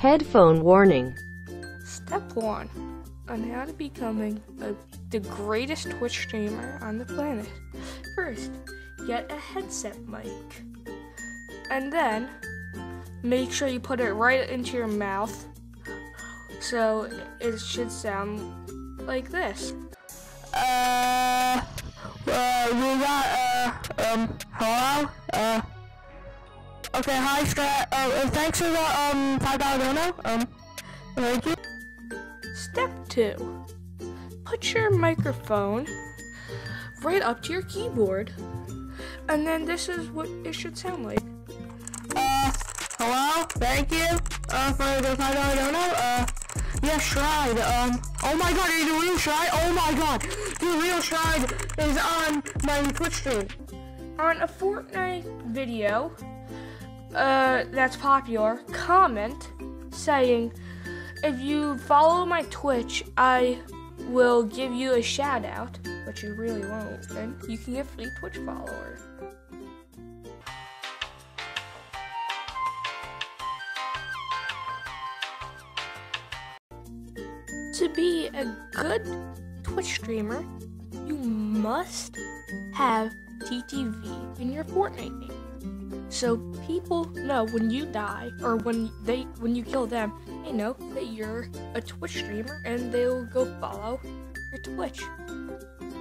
Headphone warning. Step 1 on how to becoming a, the greatest Twitch streamer on the planet. First, get a headset mic. And then, make sure you put it right into your mouth so it should sound like this. Uh, uh, we got, uh, um, hello? Uh, okay, hi, Scott. Uh, thanks for the, um, $5 dono. Um, thank you. Step 2 Put your microphone right up to your keyboard. And then this is what it should sound like. Uh, hello? Thank you, uh, for the $5 dono. Uh, yes, Stride. Um, oh my god, are you the real Stride? Oh my god, the real Stride is on my Twitch stream. On a Fortnite video uh, that's popular, comment saying, if you follow my Twitch, I will give you a shout out, but you really won't, and you can get free Twitch followers. To be a good Twitch streamer, you must have TTV in your Fortnite game. So people know when you die or when they when you kill them, they know that you're a Twitch streamer and they'll go follow your Twitch.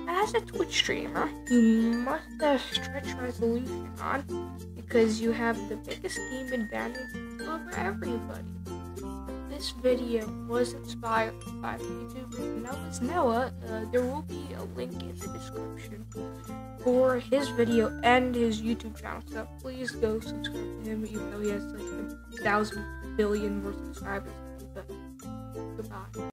As a Twitch streamer, you must have stretch resolution on because you have the biggest game advantage over everybody. This video was inspired by YouTuber NoahsNoah. Uh, there will be a link in for his video and his YouTube channel. So please go subscribe to him, even though he has like a thousand billion more subscribers. But goodbye.